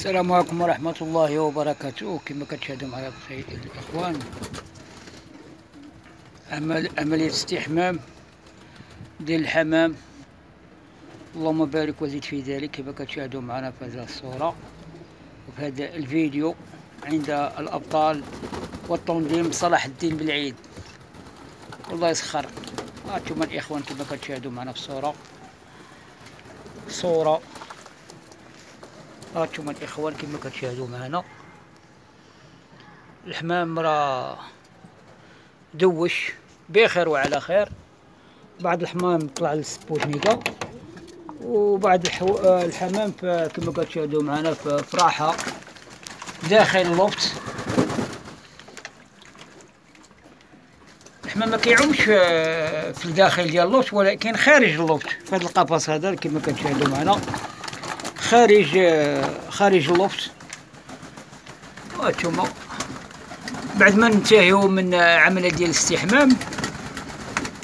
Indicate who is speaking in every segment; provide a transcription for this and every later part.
Speaker 1: السلام عليكم ورحمة الله وبركاته. كما كتشاهدوا معنا في الإخوان عمل عملية استحمام ديال الحمام. اللهم بارك وزد في ذلك كما كتشاهدوا معنا في هذه الصورة وفي هذا الفيديو عند الأبطال والتنظيم صلاح الدين بالعيد. والله يسخر. هانتوما الإخوان كما كتشاهدوا معنا في الصورة صورة هانتوما الإخوان كما كتشاهدوا معنا. الحمام راه دوش بخير وعلى خير. بعد الحمام طلع للسبوتنيكا وبعد الحو... الحمام ف- كما كتشاهدوا معنا في راحة داخل اللوفت الحمام ما كيعومش في في الداخل ديال ال loft ولكن خارج ال loft في هذا القفص هذا كما كتشاهدوا معنا. خارج خارج اللوفت وانتوما بعد ما ننتهيو من عملية ديال الاستحمام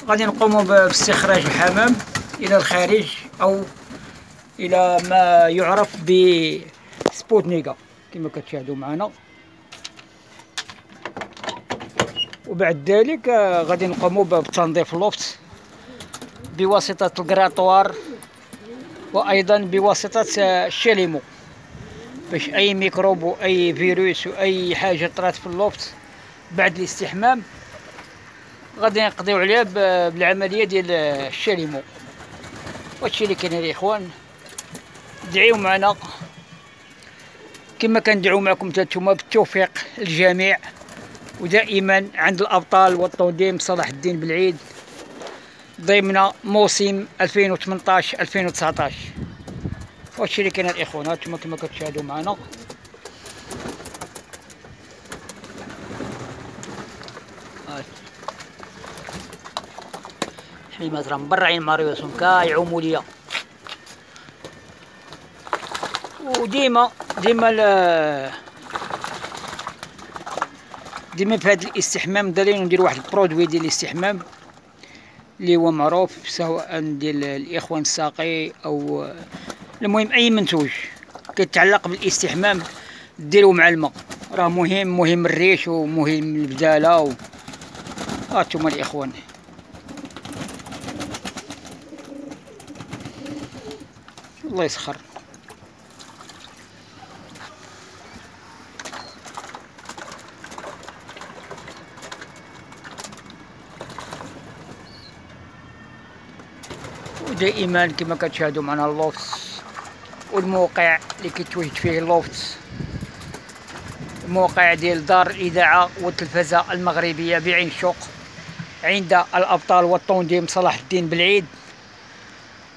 Speaker 1: غادي نقوموا باستخراج الحمام إلى الخارج أو إلى ما يعرف ب سبوتنيكا كما كتشاهدوا معنا. وبعد ذلك آه، غادي نقوموا بتنظيف ال loft بواسطة ال grattoir وأيضا بواسطة آه، ال chalumeau باش أي ميكروب واي فيروس واي حاجة طرات في ال loft بعد الاستحمام غادي نقضيو عليها ب- بالعملية ديال ال chalumeau وهادشي اللي كاين الاخوان دعيو معنا. كما كندعو معكم نتوما بالتوفيق الجميع ودائما عند الأبطال والتنظيم صلاح الدين بالعيد. ضمن موسم 2018 2019 وهادشي اللي كاين الاخوان هانتوما كما كتشاهدوا معنا. حميمات راه مبرعين مع ريوسهم كيعوموا ليا. وديما ديما ديما في هذا الاستحمام دايرين ندير واحد البرودوي ديال الاستحمام. اللي هو معروف سواء ديال الإخوان الساقي أو المهم أي منتوج كيتعلق بالاستحمام ديروا مع الماء. راه مهم مهم الريش ومهم البدالة و... هانتوما الإخوان. الله يسخر. ودائما كما كتشاهدوا معنا اللوفت والموقع اللي كيتواجد فيه اللوفت الموقع ديال دار الإذاعة والتلفزة المغربية بعين شوق عند الأبطال والتنظيم صلاح الدين بالعيد.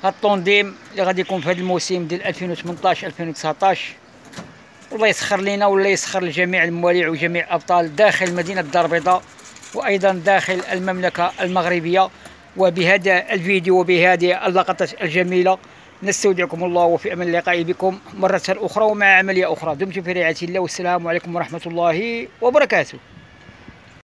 Speaker 1: هاد التنظيم اللي غادي يكون في هذا الموسم ديال 2018 2019 والله يسخر لينا ولا يسخر لجميع المواليع وجميع الأبطال داخل مدينة الدار البيضاء وأيضا داخل المملكة المغربية. وبهذا الفيديو وبهذه اللقطات الجميلة نستودعكم الله وفي أمل اللقاء بكم مرة أخرى ومع عملية أخرى. دمتم في رعاية الله والسلام عليكم ورحمة الله وبركاته.